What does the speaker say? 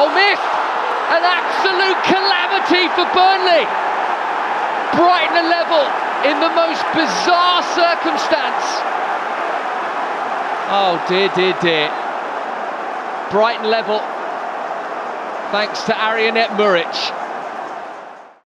Oh, missed! An absolute calamity for Burnley. Brighton are level in the most bizarre circumstance. Oh dear, dear, dear. Brighton level, thanks to Arijanet Muric.